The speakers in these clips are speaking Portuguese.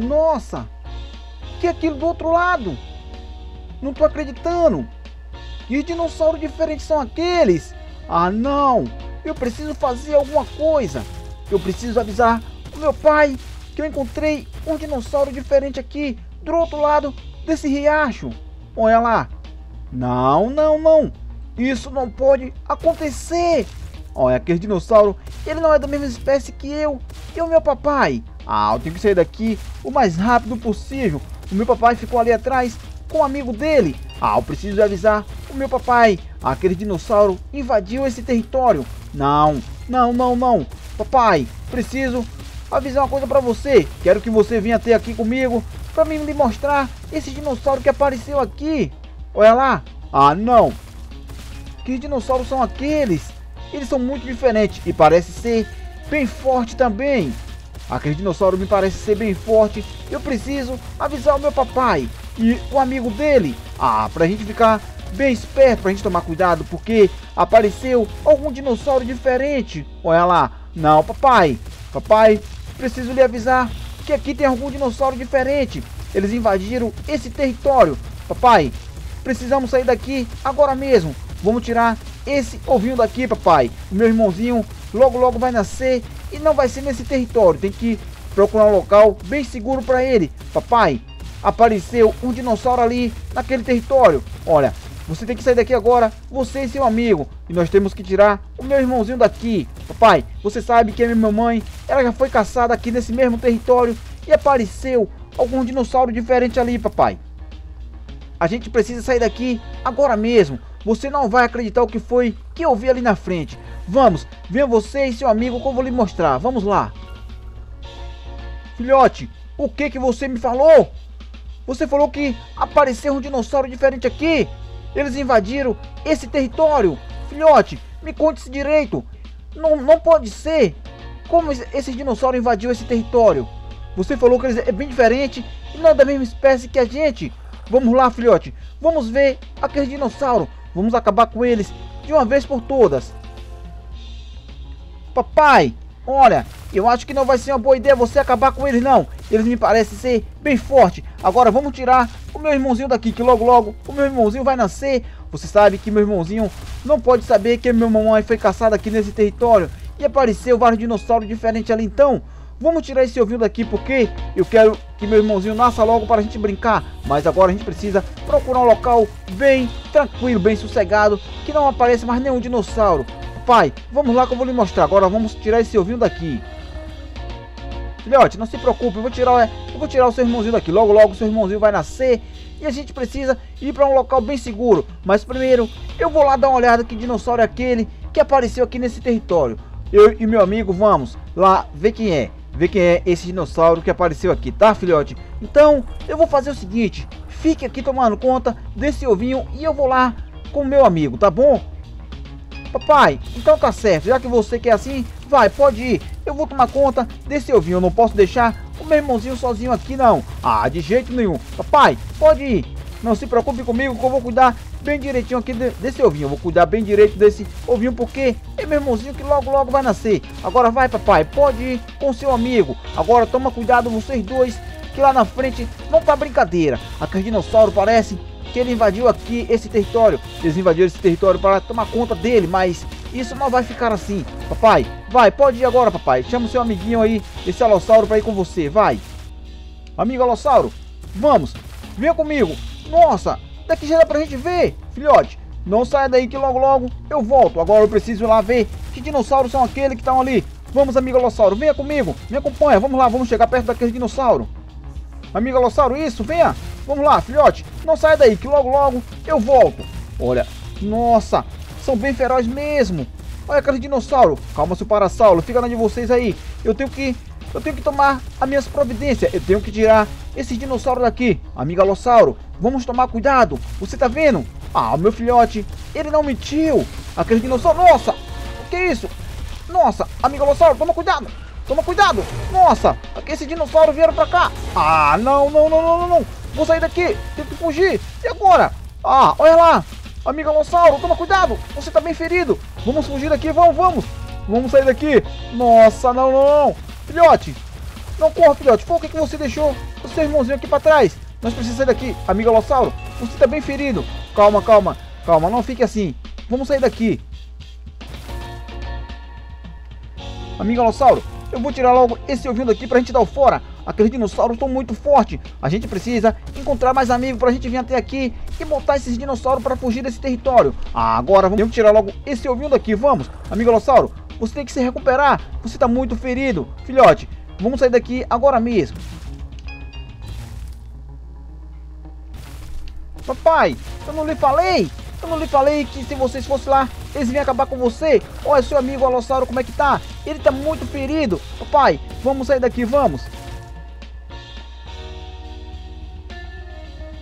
Nossa! Que é aquilo do outro lado? Não tô acreditando! Que dinossauro diferentes são aqueles? Ah não! Eu preciso fazer alguma coisa! Eu preciso avisar o meu pai que eu encontrei um dinossauro diferente aqui do outro lado desse riacho. Olha lá. Não, não, não. Isso não pode acontecer. Olha, aquele dinossauro, ele não é da mesma espécie que eu e o meu papai. Ah, eu tenho que sair daqui o mais rápido possível. O meu papai ficou ali atrás com um amigo dele. Ah, eu preciso avisar o meu papai. Aquele dinossauro invadiu esse território. Não, não, não, não. Papai, preciso avisar uma coisa para você. Quero que você venha até aqui comigo para mim lhe mostrar esse dinossauro que apareceu aqui. Olha lá. Ah, não. Que dinossauros são aqueles? Eles são muito diferentes e parece ser bem forte também. Aquele dinossauro me parece ser bem forte. Eu preciso avisar o meu papai e o amigo dele. Ah, pra gente ficar bem esperto, pra gente tomar cuidado, porque apareceu algum dinossauro diferente. Olha lá. Não, papai. Papai, preciso lhe avisar que aqui tem algum dinossauro diferente. Eles invadiram esse território. Papai, precisamos sair daqui agora mesmo. Vamos tirar esse ovinho daqui, papai. O meu irmãozinho logo logo vai nascer e não vai ser nesse território. Tem que procurar um local bem seguro para ele. Papai, apareceu um dinossauro ali naquele território. Olha, você tem que sair daqui agora, você e seu amigo. E nós temos que tirar o meu irmãozinho daqui. Papai, você sabe que a minha mãe, ela já foi caçada aqui nesse mesmo território e apareceu algum dinossauro diferente ali, papai. A gente precisa sair daqui agora mesmo. Você não vai acreditar o que foi que eu vi ali na frente. Vamos, venha você e seu amigo que eu vou lhe mostrar. Vamos lá. Filhote, o que que você me falou? Você falou que apareceu um dinossauro diferente aqui. Eles invadiram esse território. Filhote, me conte se direito. Não, não pode ser. Como esse dinossauro invadiu esse território? Você falou que eles é bem diferente e não é da mesma espécie que a gente. Vamos lá, filhote. Vamos ver aquele dinossauro. Vamos acabar com eles de uma vez por todas. Papai, olha, eu acho que não vai ser uma boa ideia você acabar com eles não. Eles me parecem ser bem fortes. Agora vamos tirar o meu irmãozinho daqui, que logo logo o meu irmãozinho vai nascer. Você sabe que meu irmãozinho não pode saber que minha mamãe foi caçada aqui nesse território. E apareceu vários dinossauros diferentes ali então. Vamos tirar esse ovinho daqui porque eu quero que meu irmãozinho nasça logo para a gente brincar. Mas agora a gente precisa procurar um local bem tranquilo, bem sossegado, que não apareça mais nenhum dinossauro. Pai, vamos lá que eu vou lhe mostrar. Agora vamos tirar esse ovinho daqui. Filhote, não se preocupe, eu vou tirar, eu vou tirar o seu irmãozinho daqui. Logo, logo seu irmãozinho vai nascer e a gente precisa ir para um local bem seguro. Mas primeiro, eu vou lá dar uma olhada que dinossauro é aquele que apareceu aqui nesse território. Eu e meu amigo vamos lá ver quem é ver quem é esse dinossauro que apareceu aqui, tá filhote? Então eu vou fazer o seguinte, fique aqui tomando conta desse ovinho e eu vou lá com o meu amigo, tá bom? Papai, então tá certo, já que você quer assim, vai, pode ir. Eu vou tomar conta desse ovinho, eu não posso deixar o meu irmãozinho sozinho aqui não. Ah, de jeito nenhum. Papai, pode ir. Não se preocupe comigo que eu vou cuidar bem direitinho aqui de, desse ovinho. Eu vou cuidar bem direito desse ovinho porque é meu irmãozinho que logo logo vai nascer. Agora vai papai, pode ir com seu amigo. Agora toma cuidado vocês dois que lá na frente não tá brincadeira. Aquele dinossauro parece que ele invadiu aqui esse território. Eles invadiram esse território para tomar conta dele, mas isso não vai ficar assim. Papai, vai, pode ir agora papai. Chama o seu amiguinho aí, esse alossauro para ir com você, vai. Amigo alossauro, vamos, venha comigo. Nossa, daqui já dá pra gente ver, filhote. Não saia daí que logo logo eu volto. Agora eu preciso ir lá ver que dinossauros são aqueles que estão ali. Vamos, amigo Alossauro, venha comigo. Me acompanha, vamos lá, vamos chegar perto daquele dinossauro. Amigo Alossauro, isso, venha. Vamos lá, filhote. Não saia daí que logo logo eu volto. Olha, nossa, são bem ferozes mesmo. Olha aquele dinossauro. Calma, seu Parasaulo, fica na de vocês aí. Eu tenho que eu tenho que tomar as minhas providências. Eu tenho que tirar esse dinossauro daqui. Amigo Alossauro, vamos tomar cuidado. Você tá vendo? Ah, meu filhote, ele não mentiu. Aquele dinossauro, nossa, o que é isso? Nossa, amigo Alossauro, toma cuidado. Toma cuidado. Nossa, esse dinossauro vieram pra cá. Ah, não, não, não, não, não. Vou sair daqui, tenho que fugir. E agora? Ah, olha lá. Amigo Alossauro, toma cuidado. Você tá bem ferido. Vamos fugir daqui, vamos, vamos. Vamos sair daqui. Nossa, não, não, não. Filhote, Não corra, filhote. Por que, que você deixou o seu irmãozinho aqui para trás? Nós precisamos sair daqui. Amigo Alossauro, você tá bem ferido. Calma, calma, calma. Não fique assim. Vamos sair daqui. Amigo Alossauro, eu vou tirar logo esse ouvindo aqui pra gente dar o fora. Aqueles dinossauros estão muito fortes. A gente precisa encontrar mais amigos pra gente vir até aqui e botar esses dinossauros para fugir desse território. Ah, agora vamos tirar logo esse ouvindo aqui. Vamos, amigo Alossauro. Você tem que se recuperar. Você tá muito ferido. Filhote, vamos sair daqui agora mesmo. Papai, eu não lhe falei? Eu não lhe falei que se vocês fossem lá, eles vinham acabar com você? Olha seu amigo Alossauro como é que tá? Ele tá muito ferido. Papai, vamos sair daqui, vamos.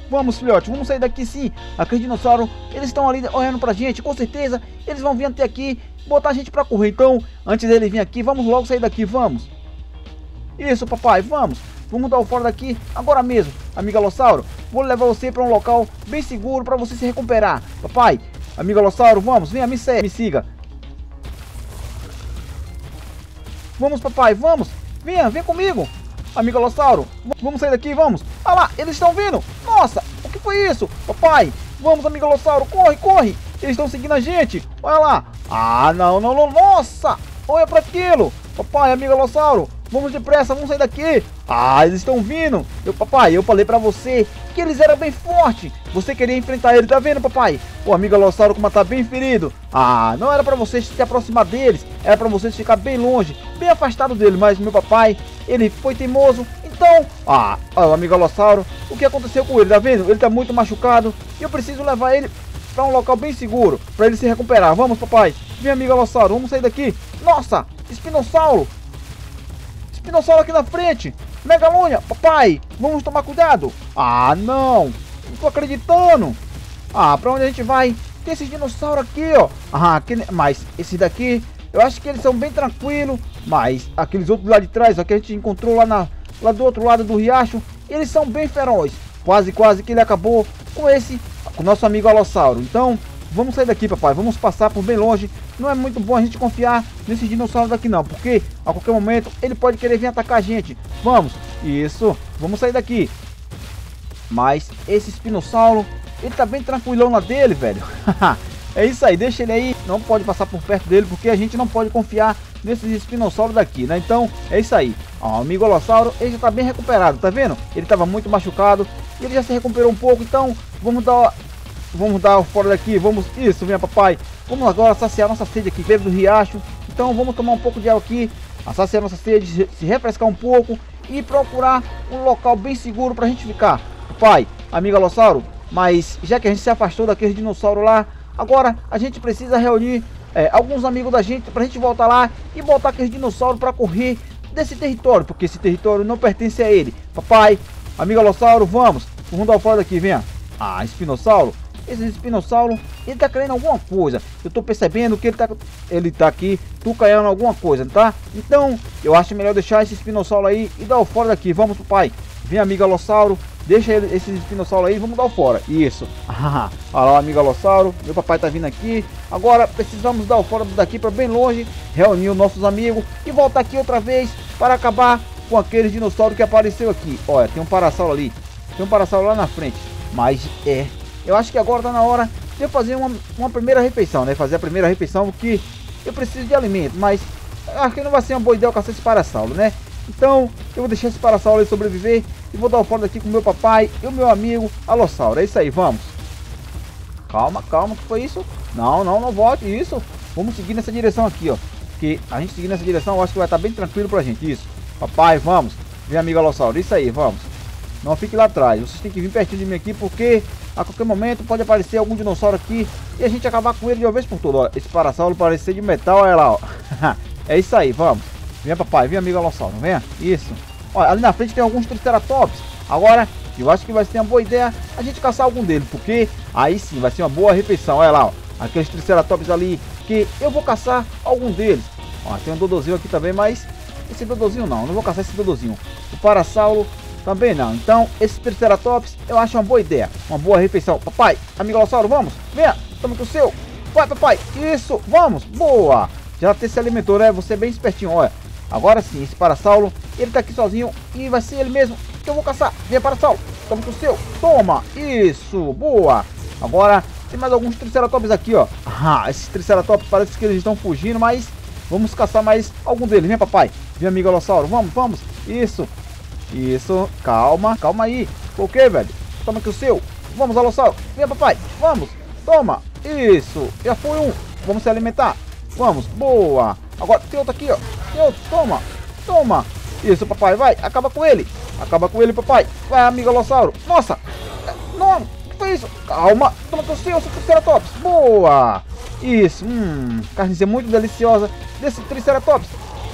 Vamos, filhote, vamos sair daqui sim. Aqueles dinossauros, eles estão ali olhando pra gente. Com certeza, eles vão vir até aqui, botar a gente pra correr. Então, antes dele vir aqui, vamos logo sair daqui, vamos. Isso, papai, vamos. Vamos dar o fora daqui agora mesmo. Amigo Alossauro, vou levar você para um local bem seguro para você se recuperar. Papai, amigo Alossauro, vamos, venha, me, me siga. Vamos, papai, vamos. Venha, vem comigo. Amigo Alossauro, vamos sair daqui, vamos. Olha lá, eles estão vindo. Nossa, o que foi isso? Papai, vamos, amigo Alossauro, corre, corre. Eles estão seguindo a gente. Olha lá. Ah, não, não, não. Nossa, olha para aquilo. Papai, amigo Alossauro, Vamos depressa, vamos sair daqui. Ah, eles estão vindo. Eu, papai, eu falei pra você que eles eram bem fortes. Você queria enfrentar ele, tá vendo, papai? O amigo Alossauro como tá bem ferido. Ah, não era pra você se aproximar deles. Era pra você ficar bem longe, bem afastado dele. Mas meu papai, ele foi teimoso. Então, ah, o amigo Alossauro, o que aconteceu com ele, tá vendo? Ele tá muito machucado. Eu preciso levar ele pra um local bem seguro, pra ele se recuperar. Vamos, papai. Vem, amigo Alossauro, vamos sair daqui. Nossa, espinossauro. Espinossauro aqui na frente. Megalônia, papai, vamos tomar cuidado. Ah, não. Não tô acreditando. Ah, pra onde a gente vai? Tem esse dinossauro aqui, ó. Ah, aquele, mas esse daqui, eu acho que eles são bem tranquilos. Mas aqueles outros lá de trás, ó, que a gente encontrou lá, na, lá do outro lado do riacho, eles são bem ferozes. Quase, quase que ele acabou com esse, com nosso amigo Alossauro. Então, Vamos sair daqui, papai. Vamos passar por bem longe. Não é muito bom a gente confiar nesse dinossauro daqui, não. Porque a qualquer momento ele pode querer vir atacar a gente. Vamos. Isso. Vamos sair daqui. Mas esse espinossauro, ele tá bem tranquilão na dele, velho. é isso aí. Deixa ele aí. Não pode passar por perto dele. Porque a gente não pode confiar nesses espinossauros daqui, né? Então, é isso aí. Ó, o amigo Olossauro, ele já tá bem recuperado, tá vendo? Ele tava muito machucado. E ele já se recuperou um pouco. Então, vamos dar Vamos dar fora daqui, vamos... Isso, minha papai. Vamos agora saciar nossa sede aqui, beber do riacho. Então vamos tomar um pouco de água aqui, saciar nossa sede, se refrescar um pouco e procurar um local bem seguro pra gente ficar. Papai, amigo Alossauro, mas já que a gente se afastou daquele dinossauro lá, agora a gente precisa reunir é, alguns amigos da gente pra gente voltar lá e botar aquele dinossauro pra correr desse território, porque esse território não pertence a ele. Papai, amigo Alossauro, vamos, vamos dar fora daqui, venha. Ah, espinossauro, esse espinossauro, ele tá querendo alguma coisa. Eu tô percebendo que ele tá, ele tá aqui tucaiando alguma coisa, tá? Então, eu acho melhor deixar esse espinossauro aí e dar o fora daqui. Vamos pai. Vem, amigo Alossauro. Deixa ele, esse espinossauro aí vamos dar o fora. Isso. Olha lá, amigo Alossauro. Meu papai tá vindo aqui. Agora, precisamos dar o fora daqui para bem longe. Reunir os nossos amigos e voltar aqui outra vez para acabar com aquele dinossauro que apareceu aqui. Olha, tem um parasauro ali. Tem um parasauro lá na frente. Mas é eu acho que agora está na hora de eu fazer uma, uma primeira refeição, né? Fazer a primeira refeição porque eu preciso de alimento, mas acho que não vai ser uma boa ideia eu caçar esse parasauro, né? Então, eu vou deixar esse parasauro sobreviver e vou dar o fora aqui com meu papai e o meu amigo Alossauro. É isso aí, vamos. Calma, calma, que foi isso? Não, não, não volte, isso. Vamos seguir nessa direção aqui, ó. Porque a gente seguir nessa direção, eu acho que vai estar bem tranquilo pra gente, isso. Papai, vamos. Vem, amigo Alossauro, isso aí, vamos. Não fique lá atrás, vocês têm que vir pertinho de mim aqui porque a qualquer momento pode aparecer algum dinossauro aqui e a gente acabar com ele de uma vez por todas. Esse parasauro parece ser de metal, olha lá, ó. é isso aí, vamos. Venha, papai, vem, amigo Alossauro, venha. Isso. Olha, ali na frente tem alguns Triceratops. Agora, eu acho que vai ser uma boa ideia a gente caçar algum deles, porque aí sim vai ser uma boa refeição. Olha lá, ó. Aqueles Triceratops ali, que eu vou caçar algum deles. Ó, tem um Dodozinho aqui também, mas esse Dodozinho não, não vou caçar esse Dodozinho. O Parasauro também não. Então, esse Triceratops eu acho uma boa ideia. Uma boa refeição. Papai, Amigolossauro, vamos? Venha, toma com o seu. Vai, papai. Isso, vamos. Boa. Já até se alimentou, né? Você é bem espertinho, olha. Agora sim, esse Parasauro, Ele tá aqui sozinho e vai ser ele mesmo que eu vou caçar. Vem para sal. Toma com o seu. Toma. Isso. Boa. Agora tem mais alguns triceratops aqui, ó. Ah, esses triceratops parece que eles estão fugindo, mas vamos caçar mais algum deles. Vem, papai. Vem, amigolossauro. Vamos, vamos. Isso. Isso. Calma. Calma aí. Ok, velho. Toma aqui o seu. Vamos, alossauro. Vem, papai. Vamos. Toma. Isso. Já foi um. Vamos se alimentar. Vamos. Boa. Agora tem outro aqui, ó. Tem outro. Toma. Toma. Isso, papai. Vai. Acaba com ele. Acaba com ele, papai. Vai, amigolossauro. Nossa. Não. O que foi isso? Calma. Toma com o seu, seu triceratops. Boa. Isso. Hum. Carne muito deliciosa desse triceratops.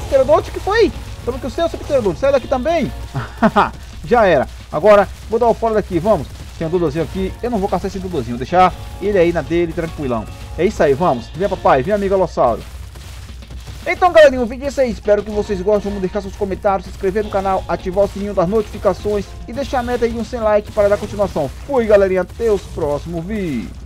Pterodonte, que foi? Toma com o seu, seu pterodonte. Sai daqui também. Já era. Agora, vou dar o fora daqui. Vamos. Tem um Duduzinho aqui. Eu não vou caçar esse Duduzinho. Deixar ele aí na dele, tranquilão. É isso aí, vamos. Vem, papai. Vem, amigo Alossauro. Então, galerinha, o vídeo é isso aí. Espero que vocês gostem. Vamos deixar seus comentários, se inscrever no canal, ativar o sininho das notificações e deixar a meta aí um 100 like para dar continuação. Fui, galerinha. Até os próximos vídeos.